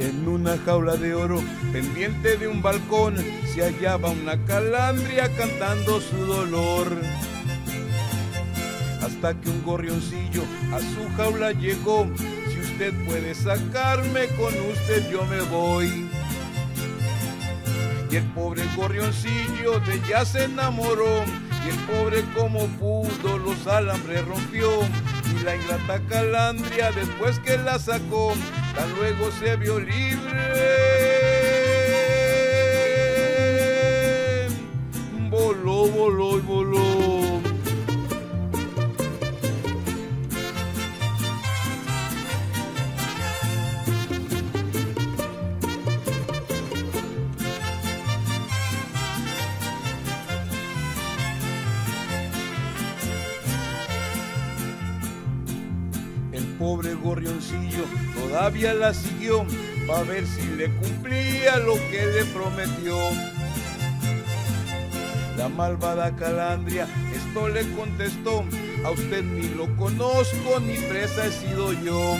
En una jaula de oro, pendiente de un balcón, se hallaba una calandria cantando su dolor. Hasta que un gorrioncillo a su jaula llegó. Si usted puede sacarme, con usted yo me voy. Y el pobre gorrioncillo de ella se enamoró. Y el pobre como pudo los alambres rompió. Y la ingrata calandria después que la sacó, tan luego se vio libre. Voló, voló voló. Pobre gorrioncillo todavía la siguió para ver si le cumplía lo que le prometió. La malvada calandria esto le contestó, a usted ni lo conozco ni presa he sido yo.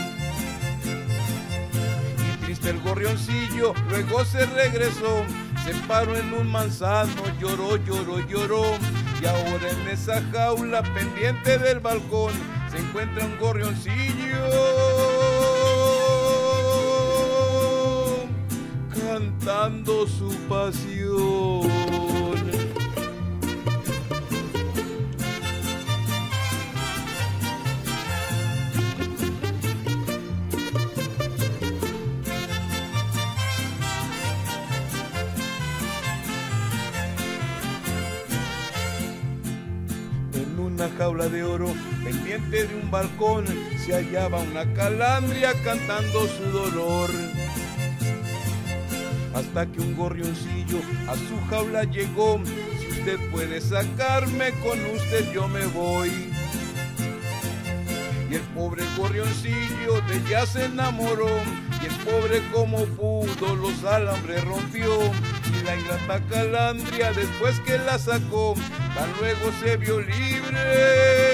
Y triste el gorrioncillo luego se regresó, se paró en un manzano, lloró, lloró, lloró. Y ahora en esa jaula pendiente del balcón se encuentra un gorrioncillo cantando su pasión. Una jaula de oro, pendiente de un balcón, se hallaba una calandria cantando su dolor. Hasta que un gorrioncillo a su jaula llegó. Si usted puede sacarme, con usted yo me voy. Y el pobre gorrioncillo de ella se enamoró. Y el pobre como pudo los alambres rompió. Y la ingrata calandria después que la sacó, tan luego se vio libre.